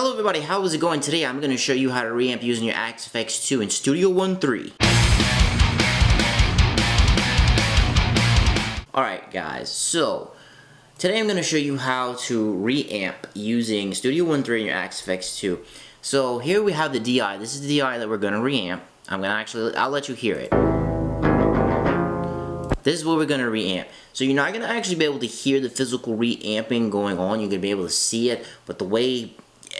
Hello everybody, how is it going today? I'm going to show you how to reamp using your Axe-Fx 2 in Studio One 3. Alright guys, so today I'm going to show you how to reamp using Studio One 3 in your Axe-Fx 2. So here we have the DI, this is the DI that we're going to reamp. I'm going to actually, I'll let you hear it. This is what we're going to reamp. So you're not going to actually be able to hear the physical reamping going on. You're going to be able to see it, but the way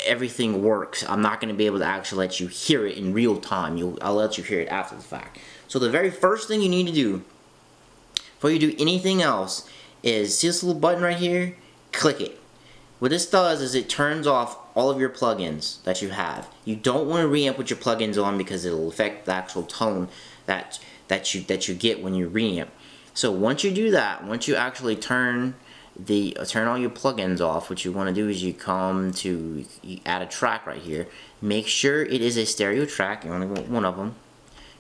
everything works, I'm not going to be able to actually let you hear it in real time. You'll, I'll let you hear it after the fact. So the very first thing you need to do before you do anything else is see this little button right here? Click it. What this does is it turns off all of your plugins that you have. You don't want to reamp with your plugins on because it'll affect the actual tone that that you that you get when you reamp. So once you do that, once you actually turn the uh, turn all your plugins off, what you want to do is you come to you add a track right here. Make sure it is a stereo track. You want one of them.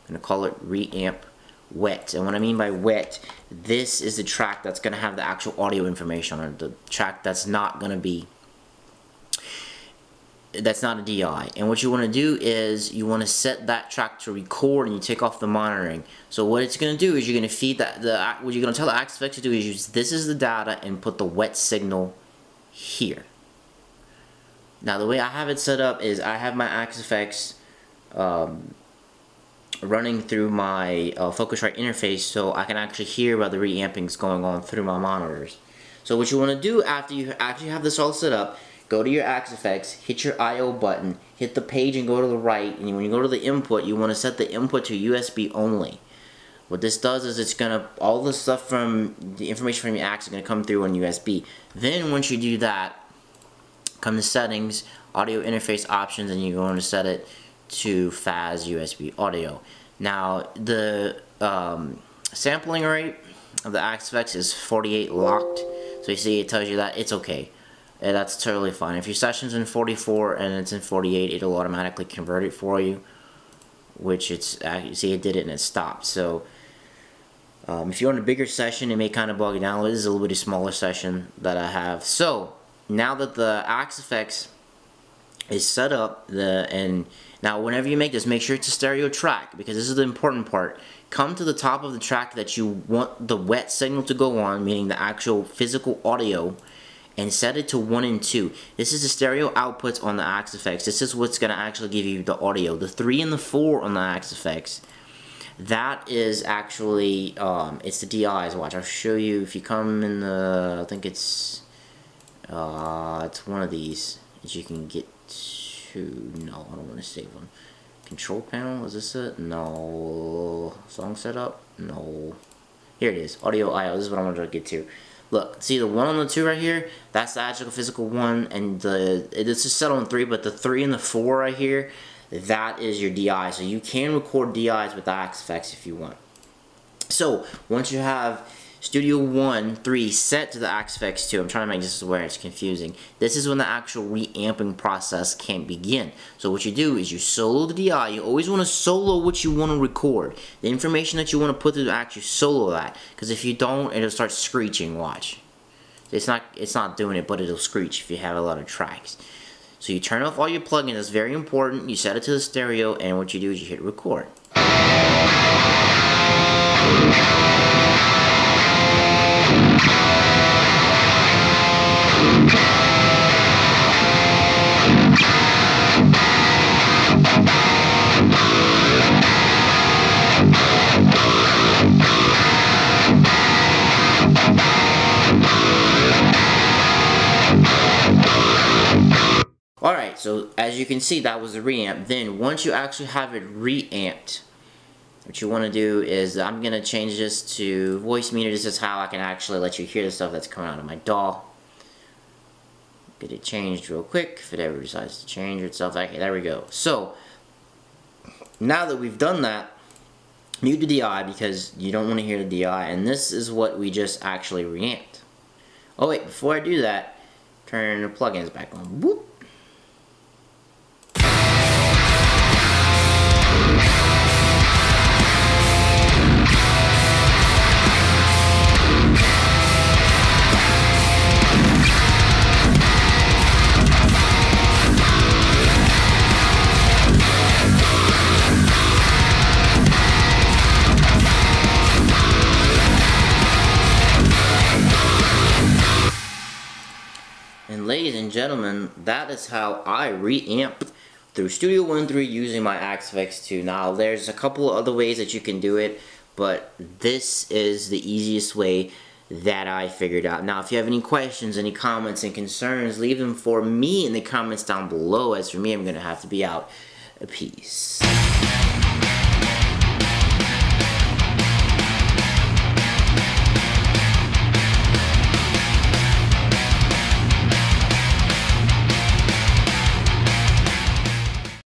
I'm going to call it reamp wet. And what I mean by wet, this is the track that's going to have the actual audio information on it. The track that's not going to be that's not a DI. And what you want to do is you want to set that track to record and you take off the monitoring. So what it's going to do is you're going to feed that, the what you're going to tell the Axe-Fx to do is use this is the data and put the wet signal here. Now the way I have it set up is I have my Axe-Fx um, running through my uh, Focusrite interface so I can actually hear while the reamping is going on through my monitors. So what you want to do after you actually have this all set up go to your Axe-Fx, hit your I.O. button, hit the page and go to the right, and when you go to the input, you want to set the input to USB only. What this does is it's going to, all the stuff from, the information from your Axe is going to come through on USB. Then once you do that, come to settings, audio interface options, and you're going to set it to FAS USB audio. Now, the um, sampling rate of the Axe-Fx is 48 locked, so you see it tells you that it's okay and that's totally fine. If your session's in 44 and it's in 48, it'll automatically convert it for you, which it's, uh, see it did it and it stopped. So um, if you're on a bigger session, it may kind of bog you down. This is a little bit smaller session that I have. So now that the Axe-Fx is set up, the and now whenever you make this, make sure it's a stereo track because this is the important part. Come to the top of the track that you want the wet signal to go on, meaning the actual physical audio, and set it to 1 and 2. This is the stereo outputs on the Axe-Fx. This is what's going to actually give you the audio. The 3 and the 4 on the Axe-Fx, that is actually, um, it's the DIs. Watch, I'll show you if you come in the, I think it's, uh, it's one of these that you can get to, no, I don't want to save one. Control panel, is this it? No. Song setup? No. Here it is, audio IO, this is what I wanted to get to. Look, see the one on the two right here? That's the actual physical one, and the it's just set on three, but the three and the four right here, that is your DI. So you can record DIs with the Axe-Fx if you want. So once you have Studio One 3 set to the Axe-Fx 2. I'm trying to make this where it's confusing. This is when the actual reamping process can begin. So what you do is you solo the DI. You always want to solo what you want to record. The information that you want to put through the Axe, you solo that. Because if you don't, it'll start screeching. Watch. It's not, it's not doing it, but it'll screech if you have a lot of tracks. So you turn off all your plugins. That's very important. You set it to the stereo, and what you do is you hit record. So as you can see, that was the reamp. Then, once you actually have it reamped, what you want to do is, I'm going to change this to Voicemeeter. This is how I can actually let you hear the stuff that's coming out of my DAW. Get it changed real quick, if it ever decides to change itself. Okay, there we go. So, now that we've done that, mute the DI because you don't want to hear the DI, and this is what we just actually reamped. Oh wait, before I do that, turn the plugins back on. Whoop. And gentlemen, that is how I reamp through Studio One 3 using my Axe 2. Now, there's a couple other ways that you can do it, but this is the easiest way that I figured out. Now, if you have any questions, any comments, and concerns, leave them for me in the comments down below. As for me, I'm going to have to be out. Peace.